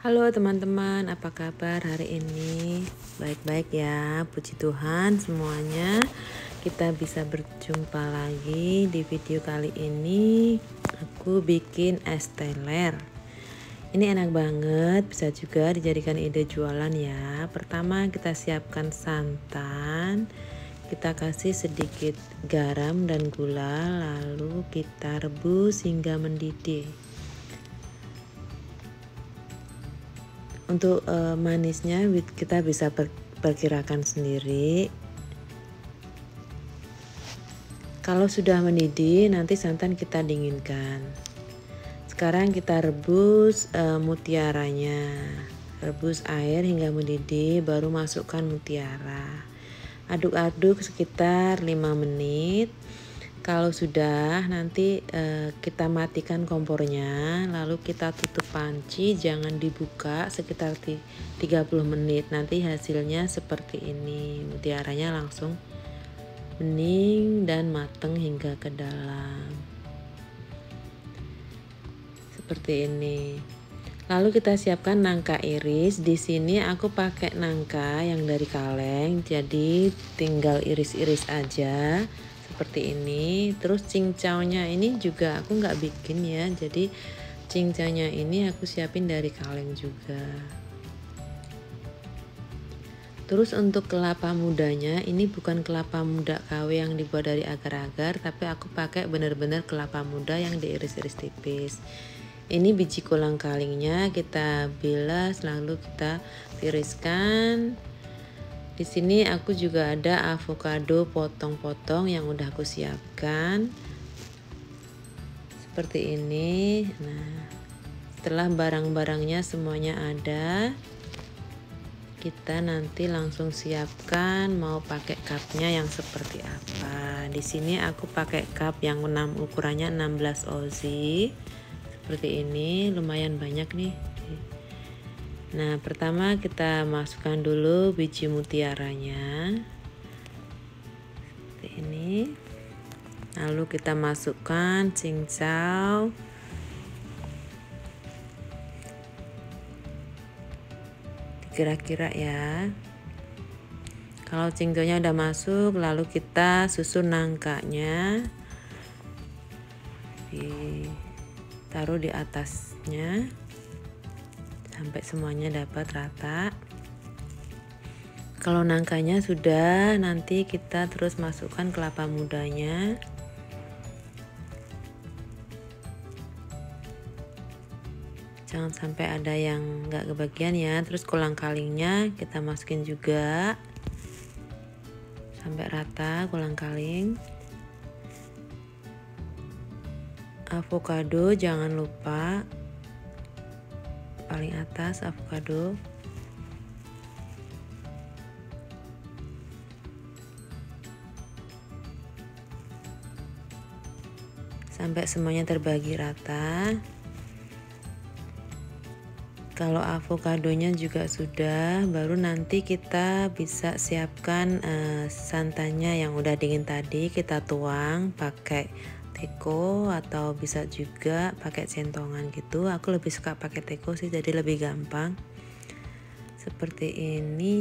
Halo teman-teman, apa kabar hari ini? Baik-baik ya, puji Tuhan semuanya. Kita bisa berjumpa lagi di video kali ini. Aku bikin es teler. Ini enak banget, bisa juga dijadikan ide jualan ya. Pertama kita siapkan santan, kita kasih sedikit garam dan gula, lalu kita rebus hingga mendidih. Untuk uh, manisnya kita bisa per perkirakan sendiri. Kalau sudah mendidih nanti santan kita dinginkan. Sekarang kita rebus uh, mutiaranya. Rebus air hingga mendidih baru masukkan mutiara. Aduk-aduk sekitar 5 menit kalau sudah nanti e, kita matikan kompornya lalu kita tutup panci jangan dibuka sekitar 30 menit. Nanti hasilnya seperti ini mutiaranya langsung bening dan mateng hingga ke dalam. Seperti ini. Lalu kita siapkan nangka iris. Di sini aku pakai nangka yang dari kaleng jadi tinggal iris-iris aja seperti ini. Terus cincaunya ini juga aku nggak bikin ya. Jadi cincaunya ini aku siapin dari kaleng juga. Terus untuk kelapa mudanya ini bukan kelapa muda KW yang dibuat dari agar-agar tapi aku pakai benar-benar kelapa muda yang diiris-iris tipis. Ini biji kolang kalingnya kita bilas lalu kita tiriskan di sini aku juga ada avocado potong-potong yang udah aku siapkan. Seperti ini. Nah, setelah barang-barangnya semuanya ada, kita nanti langsung siapkan mau pakai cupnya yang seperti apa. Di sini aku pakai cup yang 6 ukurannya 16 ozi. Seperti ini, lumayan banyak nih. Nah, pertama kita masukkan dulu biji mutiaranya. Seperti ini. Lalu kita masukkan cincau. Kira-kira ya. Kalau cincaunya udah masuk, lalu kita susun nangkanya. Ditaruh di atasnya sampai semuanya dapat rata. Kalau nangkanya sudah nanti kita terus masukkan kelapa mudanya. Jangan sampai ada yang nggak kebagian ya. Terus kolang kalingnya kita masukin juga. Sampai rata kolang kaling. Avocado jangan lupa paling atas avocado. Sampai semuanya terbagi rata. Kalau avokadonya juga sudah baru nanti kita bisa siapkan uh, santannya yang udah dingin tadi kita tuang pakai teko atau bisa juga pakai centongan gitu. Aku lebih suka pakai teko sih jadi lebih gampang. Seperti ini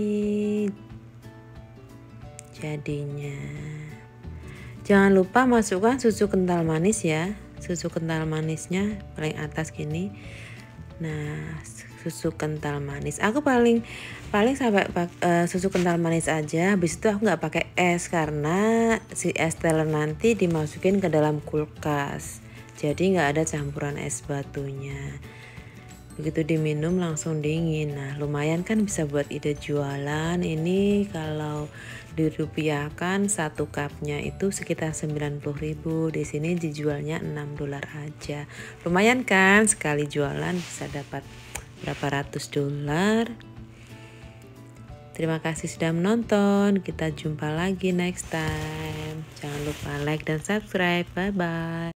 jadinya. Jangan lupa masukkan susu kental manis ya. Susu kental manisnya paling atas gini nah susu kental manis. Aku paling paling sampai uh, susu kental manis aja. Habis itu aku nggak pakai es karena si es teler nanti dimasukin ke dalam kulkas. Jadi nggak ada campuran es batunya begitu diminum langsung dingin nah lumayan kan bisa buat ide jualan ini kalau dirupiahkan satu cupnya itu sekitar 90.000 di sini dijualnya 6 dolar aja lumayan kan sekali jualan bisa dapat berapa ratus dolar. Terima kasih sudah menonton. Kita jumpa lagi next time. Jangan lupa like dan subscribe. Bye bye.